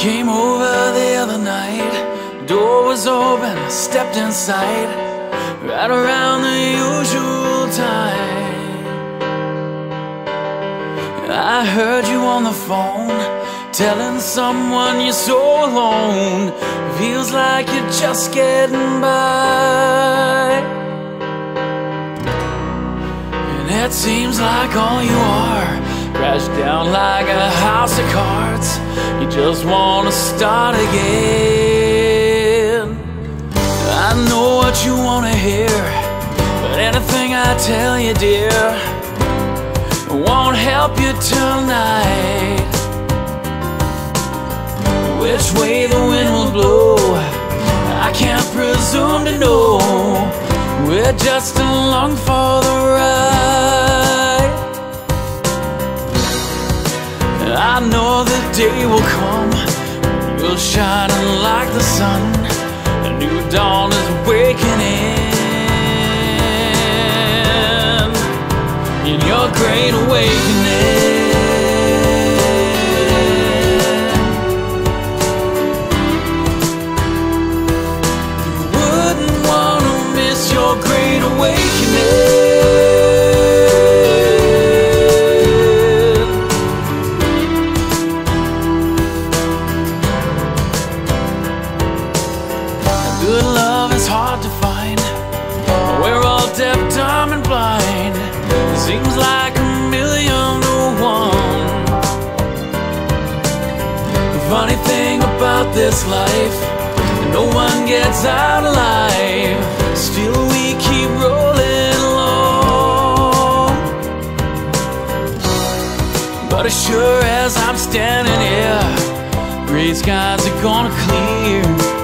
Came over the other night, door was open, I stepped inside, right around the usual time. I heard you on the phone, telling someone you're so alone, feels like you're just getting by. And it seems like all you are Crashed down like a house of cards. You just wanna start again. I know what you wanna hear But anything I tell you, dear Won't help you tonight. Which way the wind will blow I can't presume to know. We're just along for the ride day will come. You'll shine like the sun. A new dawn is waking in. In your great awakening. You wouldn't wanna miss your great awakening Good love is hard to find. We're all deaf, dumb, and blind. Seems like a million to one. The funny thing about this life, no one gets out alive. Still, we keep rolling along. But as sure as I'm standing here, gray skies are gonna clear.